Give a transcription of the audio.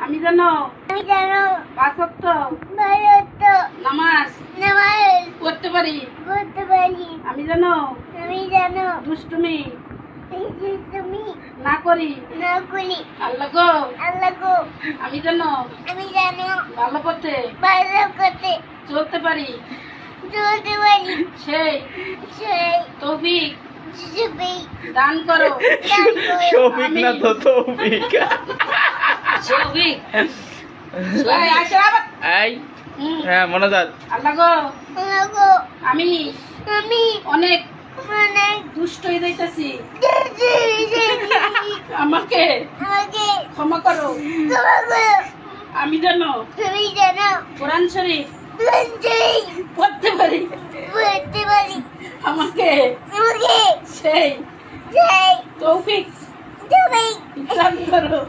আমি যেন আমি জানো। পাঁচক্ত। নামাজ। নামাজ। পড়তে পারি। করতে পারি। আমি যেন আমি জানো। দুষ্টুমি। তুমি। না করি। না করি। আল্লাহ গো। আল্লাহ গো। আমি যেন আমি জানো। ভালো পথে। ভালো করতে চলতে পারি। চলতে পারি। সেই। সেই। তৌফিক। দান করো। দান করো। শফিক না তো তৌফিক? এই, হ্যাঁ মনোজাত আল্লাহ গো। আমি আমি। অনেক। অনেক দুষ্ট হয়ে যাইতেছি। আমাকে। আমাকে। ক্ষমা করো। আমি যেন কোরআন শরীফ। পড়তে পারি। পড়তে পারি। আমাকে। আমাকে। সেই। সেই। তৌফিক। করো।